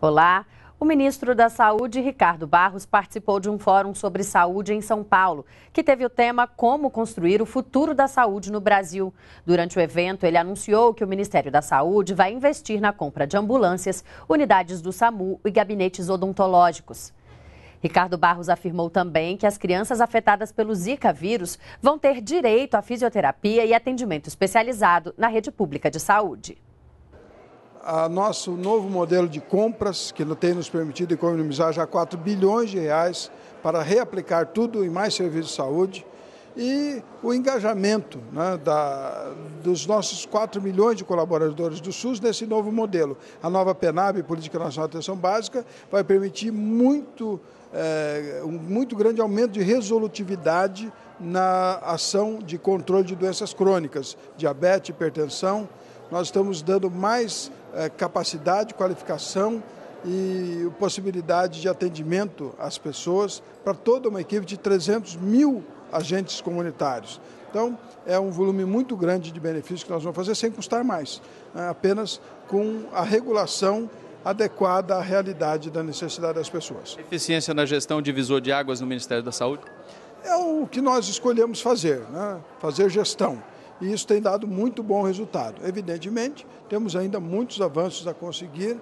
Olá. O ministro da Saúde, Ricardo Barros, participou de um fórum sobre saúde em São Paulo, que teve o tema Como construir o futuro da saúde no Brasil. Durante o evento, ele anunciou que o Ministério da Saúde vai investir na compra de ambulâncias, unidades do SAMU e gabinetes odontológicos. Ricardo Barros afirmou também que as crianças afetadas pelo Zika vírus vão ter direito à fisioterapia e atendimento especializado na rede pública de saúde a nosso novo modelo de compras, que tem nos permitido economizar já 4 bilhões de reais para reaplicar tudo em mais serviços de saúde, e o engajamento né, da, dos nossos 4 milhões de colaboradores do SUS nesse novo modelo. A nova PENAB, Política Nacional de Atenção Básica, vai permitir muito, é, um muito grande aumento de resolutividade na ação de controle de doenças crônicas, diabetes, hipertensão. Nós estamos dando mais é, capacidade, qualificação e possibilidade de atendimento às pessoas para toda uma equipe de 300 mil agentes comunitários. Então, é um volume muito grande de benefícios que nós vamos fazer sem custar mais, né? apenas com a regulação adequada à realidade da necessidade das pessoas. Eficiência na gestão divisor de águas no Ministério da Saúde? É o que nós escolhemos fazer, né? fazer gestão e isso tem dado muito bom resultado. Evidentemente, temos ainda muitos avanços a conseguir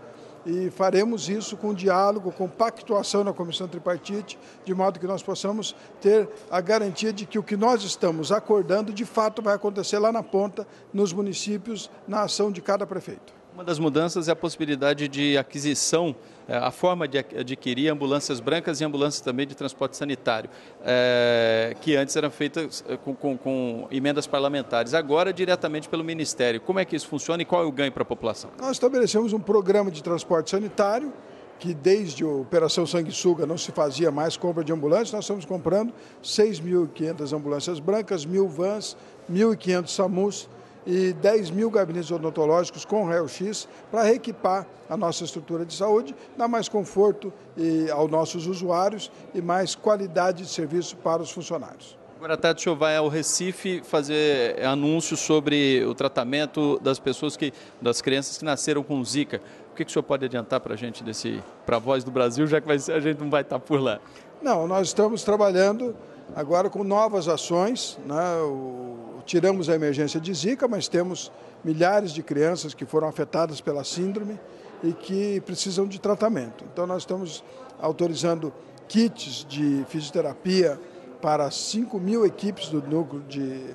e faremos isso com diálogo, com pactuação na comissão tripartite, de modo que nós possamos ter a garantia de que o que nós estamos acordando de fato vai acontecer lá na ponta, nos municípios, na ação de cada prefeito. Uma das mudanças é a possibilidade de aquisição, é, a forma de adquirir ambulâncias brancas e ambulâncias também de transporte sanitário, é, que antes eram feitas com, com, com, emendas parlamentares, agora diretamente pelo Ministério. Como é que isso funciona e qual é o ganho para a população? Nós estabelecemos um programa de transporte sanitário que desde a Operação Sanguessuga não se fazia mais compra de ambulâncias, nós estamos comprando 6.500 ambulâncias brancas, 1.000 vans, 1.500 SAMUs, e 10 mil gabinetes odontológicos com raio-x para reequipar a nossa estrutura de saúde, dar mais conforto e, aos nossos usuários e mais qualidade de serviço para os funcionários. Agora tarde o senhor vai ao Recife fazer anúncios sobre o tratamento das pessoas que, das crianças que nasceram com Zika. O que, que o senhor pode adiantar para a gente desse, para a voz do Brasil, já que vai, a gente não vai estar por lá? Não, nós estamos trabalhando agora com novas ações, né? O tiramos a emergência de Zika, mas temos milhares de crianças que foram afetadas pela síndrome e que precisam de tratamento. Então, nós estamos autorizando kits de fisioterapia para 5 mil equipes do núcleo de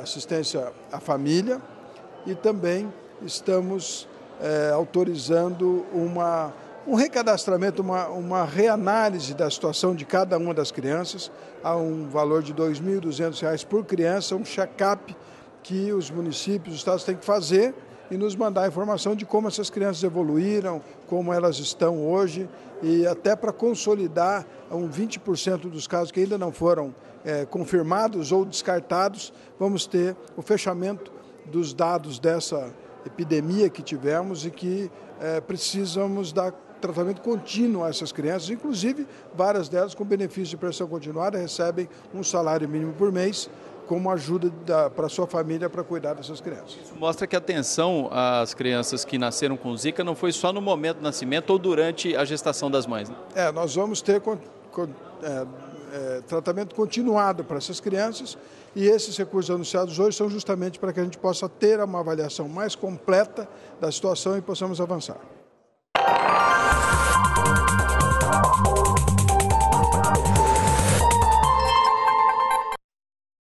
assistência à família e também estamos é, autorizando uma um recadastramento, uma, uma reanálise da situação de cada uma das crianças, a um valor de R$ 2.200 por criança, um check-up que os municípios, os estados têm que fazer e nos mandar informação de como essas crianças evoluíram, como elas estão hoje e até para consolidar um 20% dos casos que ainda não foram é, confirmados ou descartados, vamos ter o fechamento dos dados dessa epidemia que tivemos e que é, precisamos dar tratamento contínuo a essas crianças, inclusive várias delas com benefício de prestação continuada recebem um salário mínimo por mês como ajuda para a sua família para cuidar dessas crianças. Isso mostra que a atenção às crianças que nasceram com Zika não foi só no momento do nascimento ou durante a gestação das mães. Né? É, nós vamos ter é, é, tratamento continuado para essas crianças e esses recursos anunciados hoje são justamente para que a gente possa ter uma avaliação mais completa da situação e possamos avançar.